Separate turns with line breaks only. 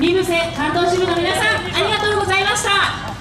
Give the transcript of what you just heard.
リブセ担当支部の皆さんありがとうございました。